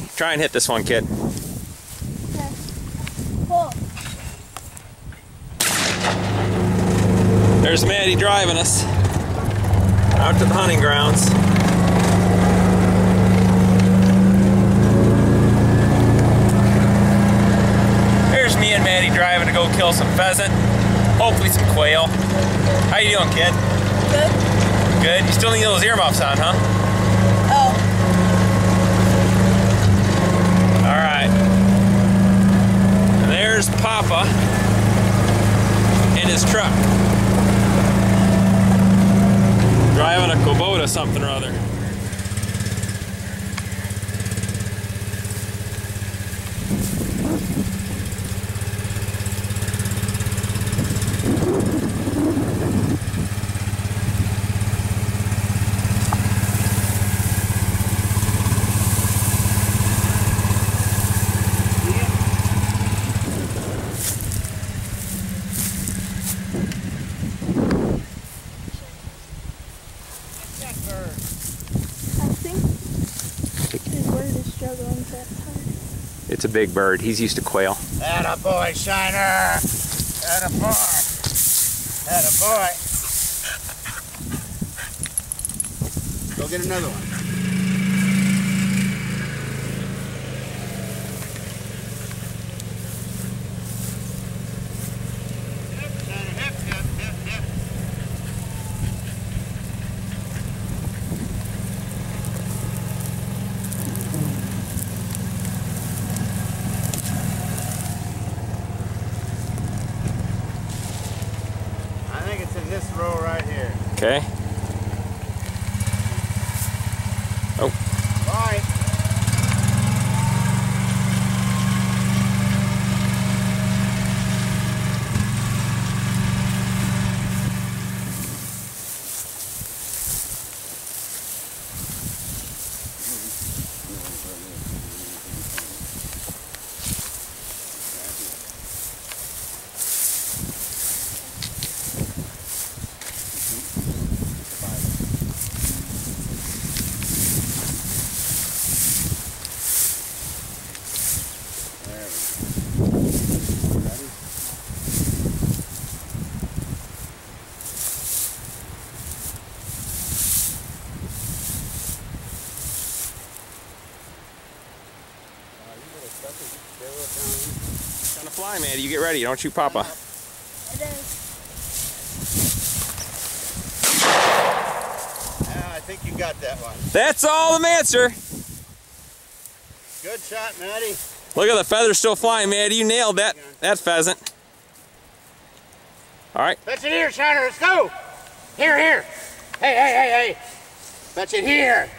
All right, ready? Try and hit this one, kid. There's Maddie driving us out to the hunting grounds. There's me and Maddie driving to go kill some pheasant, hopefully some quail. How you doing, kid? Good. Good. You still need those earmuffs on, huh? Oh. All right. And there's Papa in his truck. Driving a Kubota something or other. I think his word is struggling that hard. It's a big bird. He's used to quail. That a boy, Shiner. Atta boy. Atta boy. Go get another one. Hip, Shiner, hip, hip, hip, hip. I think it's in this row right here. Okay. Bye. Trying to fly, Maddie. You get ready. Don't shoot Papa. It is. Yeah, I think you got that one. That's all the answer. Good shot, Maddie. Look at the feathers still flying, Maddie. You nailed that that pheasant. All right. Fetch it here, Shiner. Let's go. Here, here. Hey, hey, hey, hey. Fetch it here.